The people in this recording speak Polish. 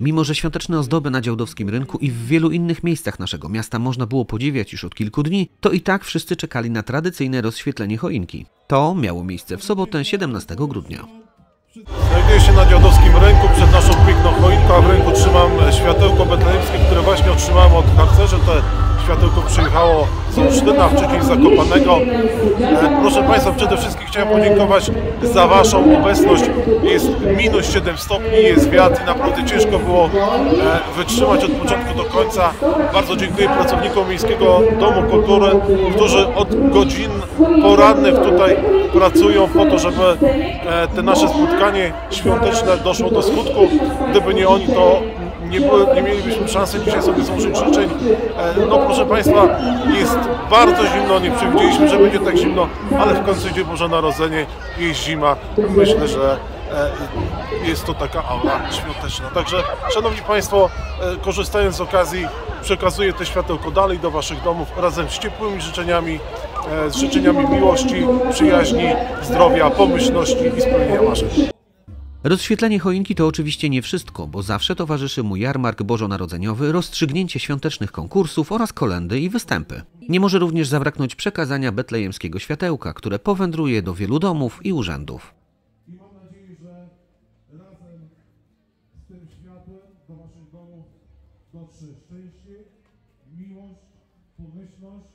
Mimo, że świąteczne ozdoby na Działdowskim Rynku i w wielu innych miejscach naszego miasta można było podziwiać już od kilku dni, to i tak wszyscy czekali na tradycyjne rozświetlenie choinki. To miało miejsce w sobotę 17 grudnia. Znajduję się na Dziadowskim Rynku betlejemskie, które właśnie otrzymałem od harcerzy. To światełko przyjechało z Olsztyna, wcześniej z Zakopanego. E, Proszę Państwa, przede wszystkim chciałem podziękować za Waszą obecność. Jest minus 7 stopni, jest wiatr i naprawdę ciężko było e, wytrzymać od początku do końca. Bardzo dziękuję pracownikom Miejskiego Domu Kultury, którzy od godzin porannych tutaj pracują po to, żeby e, te nasze spotkanie świąteczne doszło do skutku. Gdyby nie oni, to nie, nie mielibyśmy szansy dzisiaj sobie złożyć życzeń. E, No proszę Państwa, jest bardzo zimno, nie przewidzieliśmy, że będzie tak zimno, ale w końcu idzie Boże Narodzenie, jest zima. Myślę, że e, jest to taka aura świąteczna. Także Szanowni Państwo, e, korzystając z okazji, przekazuję te światełko dalej do Waszych domów razem z ciepłymi życzeniami, z życzeniami miłości, przyjaźni, zdrowia, pomyślności i spełnienia marzeń. Rozświetlenie choinki to oczywiście nie wszystko, bo zawsze towarzyszy mu jarmark bożonarodzeniowy, rozstrzygnięcie świątecznych konkursów oraz kolendy i występy. Nie może również zabraknąć przekazania betlejemskiego światełka, które powędruje do wielu domów i urzędów. i mam nadzieję, że razem z tym światłem do Waszych domów szczęście, miłość, pomyślność